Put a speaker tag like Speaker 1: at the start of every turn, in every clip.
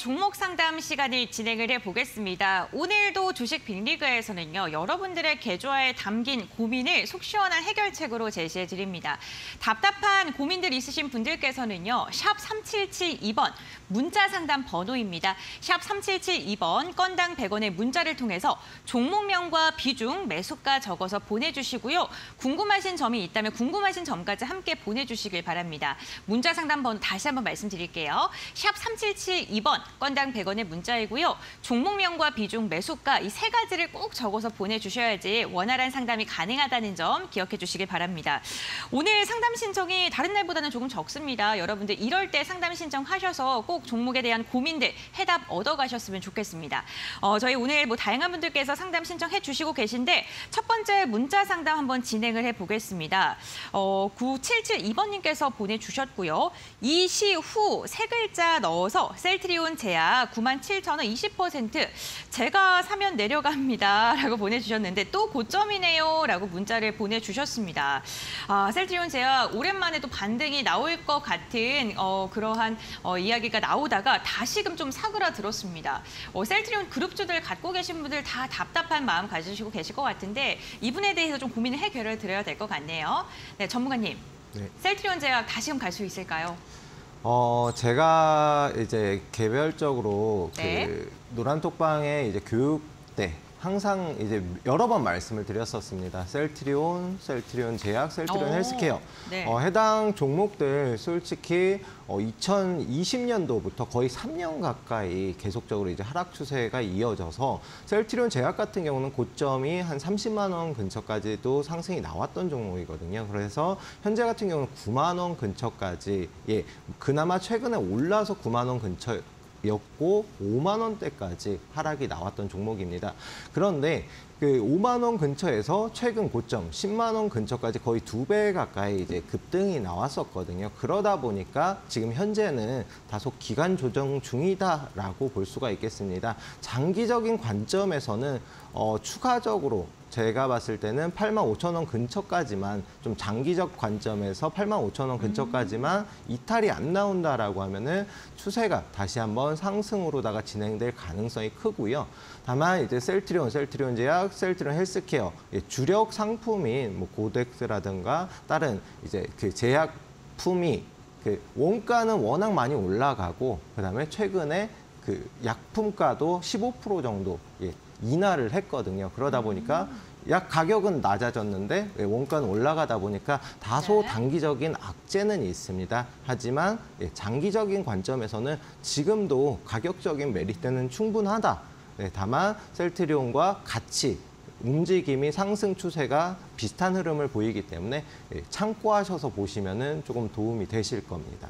Speaker 1: 종목 상담 시간을 진행을 해보겠습니다. 오늘도 주식 빅리그에서는요, 여러분들의 계좌에 담긴 고민을 속 시원한 해결책으로 제시해드립니다. 답답한 고민들 있으신 분들께서는요, 샵 3772번 문자 상담 번호입니다. 샵 3772번 건당 100원의 문자를 통해서 종목명과 비중, 매수가 적어서 보내주시고요. 궁금하신 점이 있다면 궁금하신 점까지 함께 보내주시길 바랍니다. 문자 상담 번호 다시 한번 말씀드릴게요. 샵 3772번 건당 100원의 문자이고요. 종목명과 비중, 매수가 이 세 가지를 꼭 적어서 보내주셔야지 원활한 상담이 가능하다는 점 기억해 주시길 바랍니다. 오늘 상담 신청이 다른 날보다는 조금 적습니다. 여러분들 이럴 때 상담 신청하셔서 꼭 종목에 대한 고민들 해답 얻어가셨으면 좋겠습니다. 어, 저희 오늘 뭐 다양한 분들께서 상담 신청해 주시고 계신데 첫 번째 문자 상담 한번 진행을 해보겠습니다. 어, 9772번님께서 보내주셨고요. 이시 후 세 글자 넣어서 셀트리온 제약 97,000원 20% 제가 사면 내려갑니다. 라고 보내주셨는데 또 고점이네요. 라고 문자를 보내주셨습니다. 아, 셀트리온 제약 오랜만에 또 반등이 나올 것 같은 어, 그러한 어, 이야기가 나오다가 다시금 좀 사그라들었습니다. 어, 셀트리온 그룹주들 갖고 계신 분들 다 답답한 마음 가지시고 계실 것 같은데 이분에 대해서 좀 고민을 해결을 드려야 될 것 같네요. 네, 전문가님.
Speaker 2: 네.
Speaker 1: 셀트리온 제약 다시금 갈 수 있을까요?
Speaker 2: 어, 제가 이제 개별적으로
Speaker 1: 네.
Speaker 2: 그 노란톡방에 이제 교육 때 항상 이제 여러 번 말씀을 드렸었습니다. 셀트리온, 셀트리온 제약, 셀트리온
Speaker 1: 오,
Speaker 2: 헬스케어.
Speaker 1: 네.
Speaker 2: 어, 해당 종목들 솔직히 어, 2020년도부터 거의 3년 가까이 계속적으로 이제 하락 추세가 이어져서 셀트리온 제약 같은 경우는 고점이 한 30만 원 근처까지도 상승이 나왔던 종목이거든요. 그래서 현재 같은 경우는 9만 원 근처까지 예, 그나마 최근에 올라서 9만 원 근처 였고 5만 원대까지 하락이 나왔던 종목입니다. 그런데 그 5만 원 근처에서 최근 고점 10만 원 근처까지 거의 두 배 가까이 이제 급등이 나왔었거든요. 그러다 보니까 지금 현재는 다소 기간 조정 중이다라고 볼 수가 있겠습니다. 장기적인 관점에서는 어, 추가적으로 제가 봤을 때는 8만 5천 원 근처까지만 좀 장기적 관점에서 8만 5천 원 근처까지만 이탈이 안 나온다라고 하면은 추세가 다시 한번 상승으로다가 진행될 가능성이 크고요. 다만 이제 셀트리온, 셀트리온 제약, 셀트리온 헬스케어 예, 주력 상품인 뭐 고덱스라든가 다른 이제 그 제약품이 그 원가는 워낙 많이 올라가고 그다음에 최근에 그 약품가도 15% 정도 예, 인하를 했거든요. 그러다 보니까 약 가격은 낮아졌는데 예, 원가는 올라가다 보니까 다소
Speaker 1: 네.
Speaker 2: 단기적인 악재는 있습니다. 하지만 예, 장기적인 관점에서는 지금도 가격적인 메리트는 충분하다. 네, 다만 셀트리온과 같이 움직임이 상승 추세가 비슷한 흐름을 보이기 때문에 예, 참고하셔서 보시면 조금 도움이 되실 겁니다.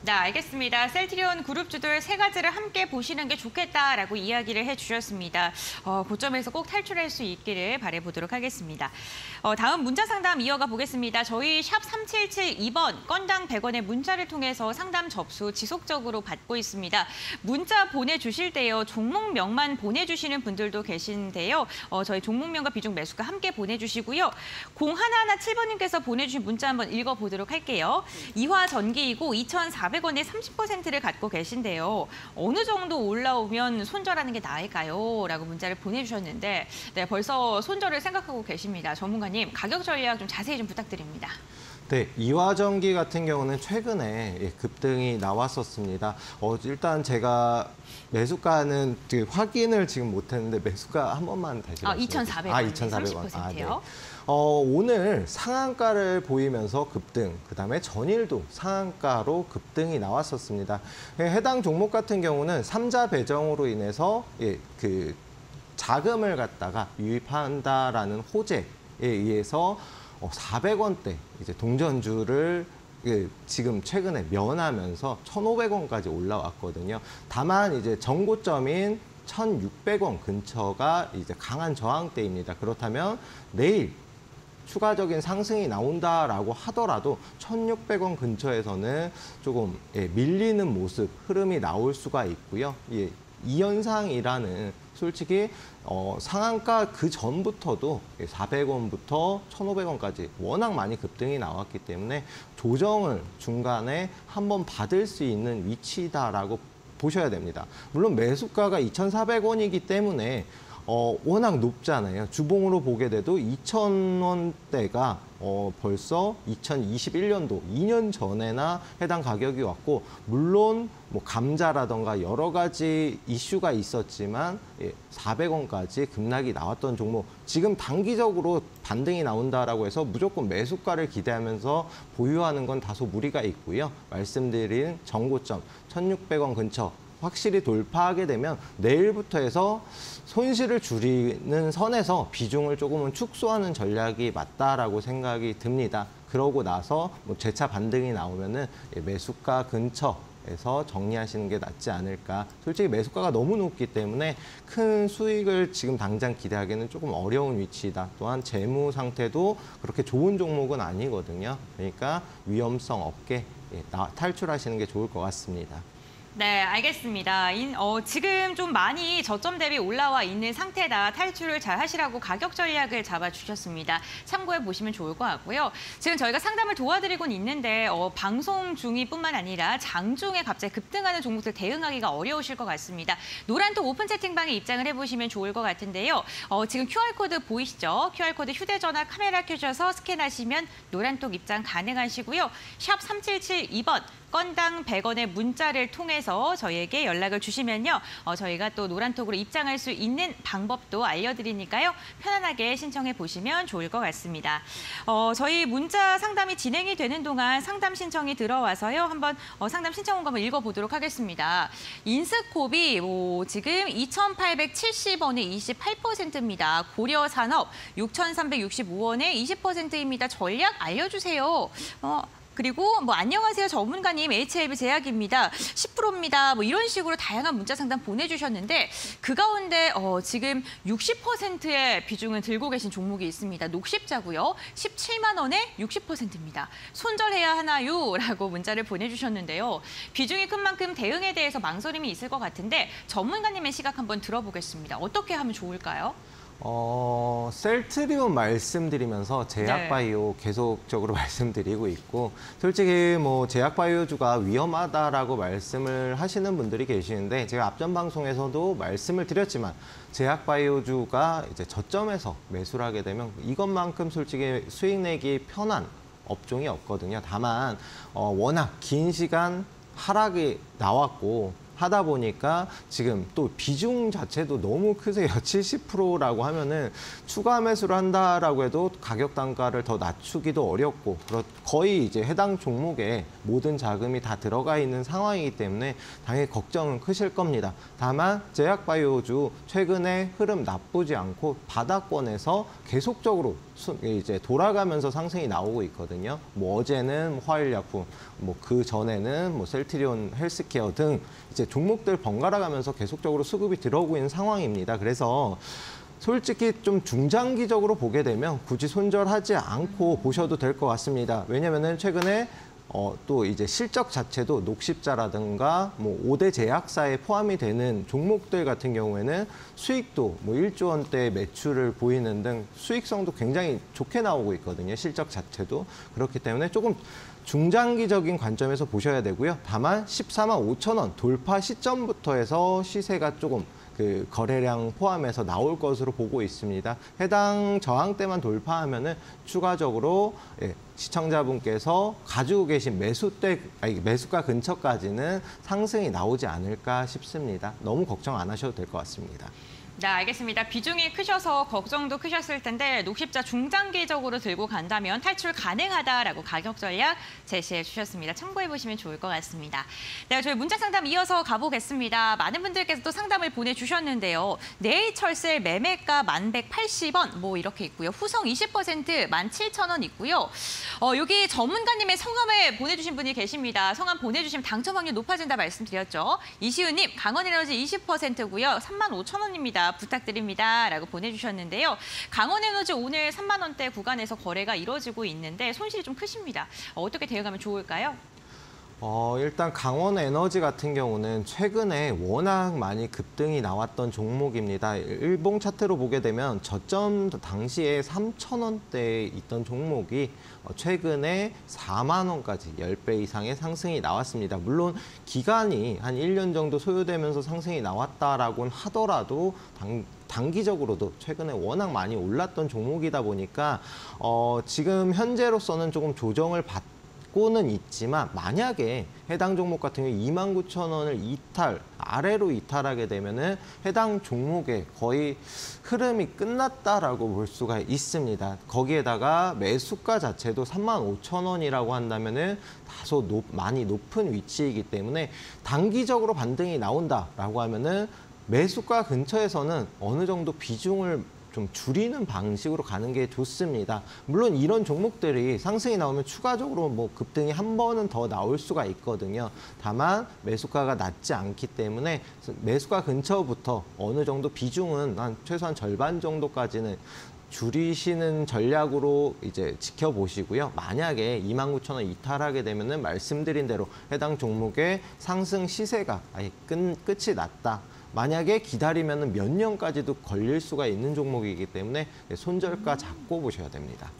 Speaker 1: 네, 알겠습니다. 셀트리온 그룹주들 세 가지를 함께 보시는 게 좋겠다라고 이야기를 해주셨습니다. 어, 고점에서 꼭 탈출할 수 있기를 바라보도록 하겠습니다. 어, 다음 문자 상담 이어가 보겠습니다. 저희 샵 3772번 건당 100원의 문자를 통해서 상담 접수 지속적으로 받고 있습니다. 문자 보내주실 때요. 종목명만 보내주시는 분들도 계신데요. 어, 저희 종목명과 비중 매수가 함께 보내주시고요. 0117번님께서 보내주신 문자 한번 읽어보도록 할게요. 이화 전기이고 2,400원에 30%를 갖고 계신데요. 어느 정도 올라오면 손절하는 게 나을까요? 라고 문자를 보내주셨는데 네, 벌써 손절을 생각하고 계십니다. 전문가님, 가격 전략 좀 자세히 좀 부탁드립니다.
Speaker 2: 네, 이화전기 같은 경우는 최근에 예, 급등이 나왔었습니다. 어, 일단 제가 매수가는 그 확인을 지금 못했는데 매수가 한 번만 다시
Speaker 1: 아,
Speaker 2: 말씀해 주세요.
Speaker 1: 2,400원,
Speaker 2: 아,
Speaker 1: 네,
Speaker 2: 2,400원.
Speaker 1: 30%요?
Speaker 2: 어, 오늘 상한가를 보이면서 급등, 그다음에 전일도 상한가로 급등이 나왔었습니다. 예, 해당 종목 같은 경우는 삼자 배정으로 인해서 예, 그 자금을 갖다가 유입한다라는 호재에 의해서 어, 400원대 이제 동전주를 예, 지금 최근에 면하면서 1,500원까지 올라왔거든요. 다만 이제 정고점인 1,600원 근처가 이제 강한 저항대입니다. 그렇다면 내일 추가적인 상승이 나온다라고 하더라도 1,600원 근처에서는 조금 예, 밀리는 모습, 흐름이 나올 수가 있고요. 예, 이 현상이라는 솔직히 어, 상한가 그 전부터도 400원부터 1,500원까지 워낙 많이 급등이 나왔기 때문에 조정을 중간에 한번 받을 수 있는 위치다라고 보셔야 됩니다. 물론 매수가가 2,400원이기 때문에 어, 워낙 높잖아요. 주봉으로 보게 돼도 2,000원대가 어, 벌써 2021년도 2년 전에나 해당 가격이 왔고 물론 뭐 감자라던가 여러 가지 이슈가 있었지만 예, 400원까지 급락이 나왔던 종목 지금 단기적으로 반등이 나온다라고 해서 무조건 매수가를 기대하면서 보유하는 건 다소 무리가 있고요. 말씀드린 정고점 1,600원 근처 확실히 돌파하게 되면 내일부터 해서 손실을 줄이는 선에서 비중을 조금은 축소하는 전략이 맞다라고 생각이 듭니다. 그러고 나서 뭐 재차 반등이 나오면은 예, 매수가 근처 에서 정리하시는 게 낫지 않을까. 솔직히 매수가가 너무 높기 때문에 큰 수익을 지금 당장 기대하기는 조금 어려운 위치다. 또한 재무 상태도 그렇게 좋은 종목은 아니거든요. 그러니까 위험성 없게 예, 나- 탈출하시는 게 좋을 것 같습니다.
Speaker 1: 네, 알겠습니다. 인- 어, 지금 좀 많이 저점 대비 올라와 있는 상태다. 탈출을 잘 하시라고 가격 전략을 잡아주셨습니다. 참고해 보시면 좋을 것 같고요. 지금 저희가 상담을 도와드리곤 있는데 어, 방송 중이뿐만 아니라 장중에 갑자기 급등하는 종목들 대응하기가 어려우실 것 같습니다. 노란톡 오픈 채팅방에 입장을 해보시면 좋을 것 같은데요. 어, 지금 QR코드 보이시죠? QR코드 휴대전화 카메라 켜셔서 스캔하시면 노란톡 입장 가능하시고요. 샵 3772번 건당 100원의 문자를 통해서 저희에게 연락을 주시면요. 어, 저희가 또 노란톡으로 입장할 수 있는 방법도 알려드리니까요. 편안하게 신청해 보시면 좋을 것 같습니다. 어, 저희 문자 상담이 진행이 되는 동안 상담 신청이 들어와서요. 한번 어, 상담 신청 온 거 한번 읽어보도록 하겠습니다. 인스코비 뭐, 지금 2,870원에 28%입니다. 고려산업 6,365원에 20%입니다. 전략 알려주세요. 어, 그리고 뭐 안녕하세요 전문가님 HLB 제약입니다 10%입니다 뭐 이런 식으로 다양한 문자 상담 보내주셨는데 그 가운데 어, 지금 60%의 비중을 들고 계신 종목이 있습니다. 녹십자고요. 17만 원에 60%입니다. 손절해야 하나요?라고 문자를 보내주셨는데요. 비중이 큰 만큼 대응에 대해서 망설임이 있을 것 같은데 전문가님의 시각 한번 들어보겠습니다. 어떻게 하면 좋을까요?
Speaker 2: 어, 셀트리온 말씀드리면서 제약바이오 계속적으로 말씀드리고 있고 솔직히 뭐 제약바이오주가 위험하다라고 말씀을 하시는 분들이 계시는데 제가 앞전 방송에서도 말씀을 드렸지만 제약바이오주가 이제 저점에서 매수를 하게 되면 이것만큼 솔직히 수익 내기 편한 업종이 없거든요. 다만 어, 워낙 긴 시간 하락이 나왔고 하다 보니까 지금 또 비중 자체도 너무 크세요. 70%라고 하면은 추가 매수를 한다라고 해도 가격 단가를 더 낮추기도 어렵고 거의 이제 해당 종목에 모든 자금이 다 들어가 있는 상황이기 때문에 당연히 걱정은 크실 겁니다. 다만 제약바이오주 최근에 흐름 나쁘지 않고 바닥권에서 계속적으로 수- 이제 돌아가면서 상승이 나오고 있거든요. 뭐 어제는 화일약품, 뭐 그 전에는 뭐 셀트리온 헬스케어 등 이제 종목들 번갈아 가면서 계속적으로 수급이 들어오고 있는 상황입니다. 그래서 솔직히 좀 중장기적으로 보게 되면 굳이 손절하지 않고 보셔도 될 것 같습니다. 왜냐면은 최근에 어, 또 이제 실적 자체도 녹십자라든가 뭐 5대 제약사에 포함이 되는 종목들 같은 경우에는 수익도 뭐 1조 원대 매출을 보이는 등 수익성도 굉장히 좋게 나오고 있거든요. 실적 자체도. 그렇기 때문에 조금 중장기적인 관점에서 보셔야 되고요. 다만 14만 5천 원 돌파 시점부터 해서 시세가 조금 그 거래량 포함해서 나올 것으로 보고 있습니다. 해당 저항대만 돌파하면은 추가적으로 예, 시청자분께서 가지고 계신 매수대 아니 매수가 근처까지는 상승이 나오지 않을까 싶습니다. 너무 걱정 안 하셔도 될 것 같습니다.
Speaker 1: 네, 알겠습니다. 비중이 크셔서 걱정도 크셨을 텐데 녹십자 중장기적으로 들고 간다면 탈출 가능하다라고 가격 전략 제시해 주셨습니다. 참고해 보시면 좋을 것 같습니다. 네, 저희 문자 상담 이어서 가보겠습니다. 많은 분들께서 또 상담을 보내주셨는데요. 네이철셀 매매가 1180원 뭐 이렇게 있고요. 후성 20% 17,000원 있고요. 어, 여기 전문가님의 성함을 보내주신 분이 계십니다. 성함 보내주시면 당첨 확률 높아진다 말씀드렸죠. 이시우님 강원에너지 20%고요. 35,000원입니다. 부탁드립니다. 라고 보내주셨는데요. 강원에너지 오늘 3만 원대 구간에서 거래가 이루어지고 있는데 손실이 좀 크십니다. 어, 어떻게 대응하면 좋을까요?
Speaker 2: 어, 일단 강원 에너지 같은 경우는 최근에 워낙 많이 급등이 나왔던 종목입니다. 일봉 차트로 보게 되면 저점 당시에 3,000원대에 있던 종목이 어, 최근에 4만 원까지 10배 이상의 상승이 나왔습니다. 물론 기간이 한 1년 정도 소요되면서 상승이 나왔다라고는 하더라도 당, 단기적으로도 최근에 워낙 많이 올랐던 종목이다 보니까 어, 지금 현재로서는 조금 조정을 받 고는 있지만 만약에 해당 종목 같은 경우 29,000원을 이탈 아래로 이탈하게 되면은 해당 종목의 거의 흐름이 끝났다라고 볼 수가 있습니다. 거기에다가 매수가 자체도 35,000원이라고 한다면은 다소 높, 많이 높은 위치이기 때문에 단기적으로 반등이 나온다라고 하면은 매수가 근처에서는 어느 정도 비중을 좀 줄이는 방식으로 가는 게 좋습니다. 물론 이런 종목들이 상승이 나오면 추가적으로 뭐 급등이 한 번은 더 나올 수가 있거든요. 다만 매수가가 낮지 않기 때문에 매수가 근처부터 어느 정도 비중은 한 최소한 절반 정도까지는 줄이시는 전략으로 이제 지켜보시고요. 만약에 29,000원 이탈하게 되면은 말씀드린 대로 해당 종목의 상승 시세가 아예 끝, 끝이 났다. 만약에 기다리면 몇 년까지도 걸릴 수가 있는 종목이기 때문에 손절가 잡고 보셔야 됩니다.